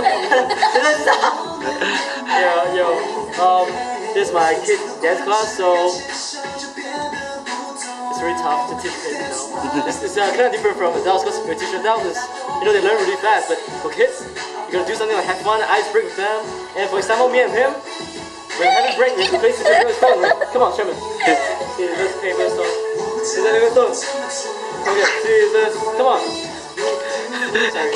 Yeah, yo. Um, this is my kids dance class, so it's very tough to teach kids, you know. it's it's uh, kind of different from adults because your teacher adults, you know, they learn really fast, but for kids, you gotta do something like have fun, ice break with them. And for example, me and him, we're having break, we play Sister Girl Stone, right? Come on, Sherman. Scissors, paper, stone. Scissors, paper, stone. Okay, scissors, come on. Sorry.